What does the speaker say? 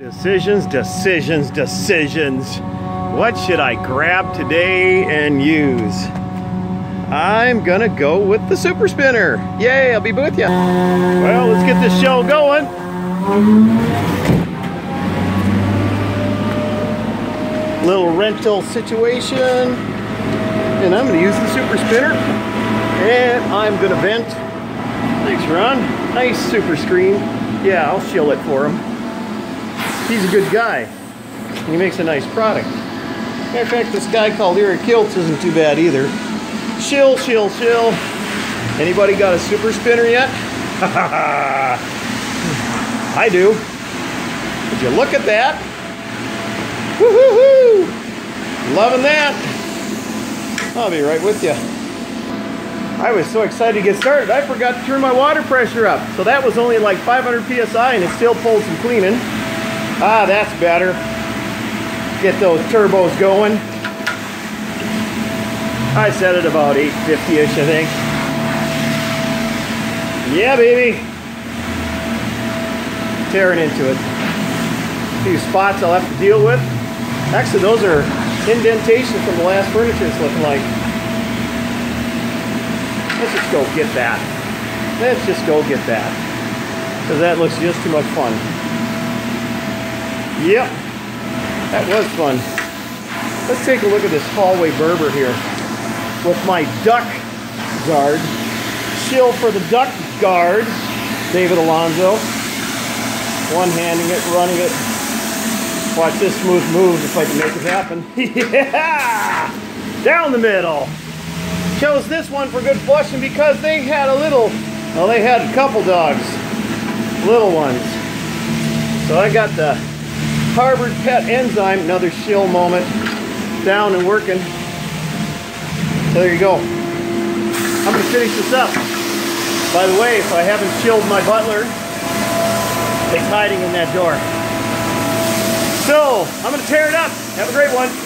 Decisions, decisions, decisions. What should I grab today and use? I'm gonna go with the super spinner. Yay, I'll be with you. Well, let's get this show going. Little rental situation. And I'm gonna use the super spinner. And I'm gonna vent. Thanks, Ron. Nice super screen. Yeah, I'll shill it for him he's a good guy. He makes a nice product. Matter of fact, this guy called Eric Kiltz isn't too bad either. Shill, shill, shill. Anybody got a super spinner yet? I do. Would you look at that? Woohoo! Loving that. I'll be right with you. I was so excited to get started, I forgot to turn my water pressure up. So that was only like 500 PSI and it still pulled some cleaning. Ah, that's better. Get those turbos going. I set it about 850-ish, I think. Yeah, baby. Tearing into it. A few spots I'll have to deal with. Actually, those are indentations from the last furniture it's looking like. Let's just go get that. Let's just go get that. Because that looks just too much fun. Yep, that was fun. Let's take a look at this hallway Berber here with my duck guard. Shill for the duck guard, David Alonzo. One-handing it, running it. Watch this smooth move if I can make it happen. yeah! Down the middle. Chose this one for good flushing because they had a little, well, they had a couple dogs, little ones. So I got the Harvard Pet Enzyme, another shill moment. Down and working. So there you go. I'm gonna finish this up. By the way, if I haven't chilled my butler, it's hiding in that door. So, I'm gonna tear it up. Have a great one.